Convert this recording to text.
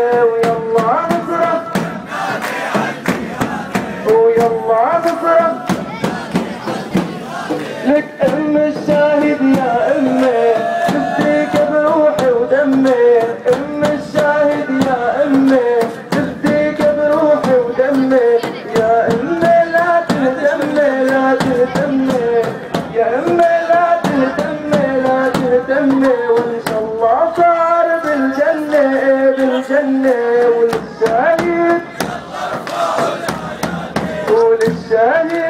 ويلا لك أم الشاهد يا امي شفتك بروحي ودمي. للشهيد قول الشهيد